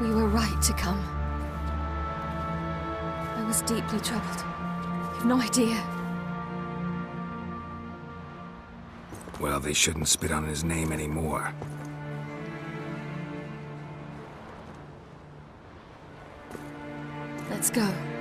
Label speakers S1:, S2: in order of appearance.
S1: We were right to come. I was deeply troubled. You've no idea.
S2: Well, they shouldn't spit on his name anymore.
S1: Let's go.